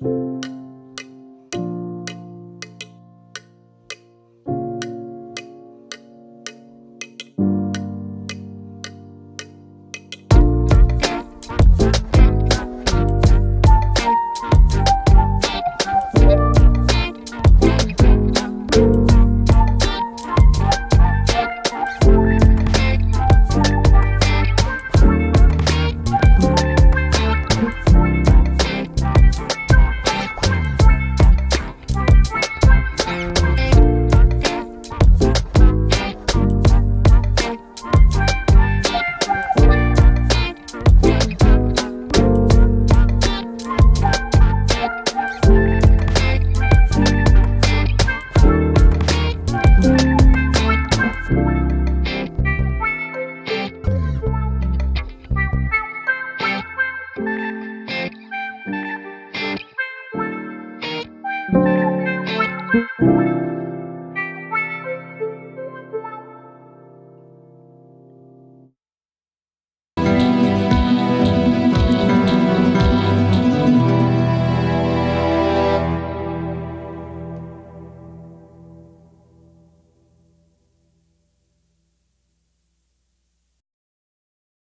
you.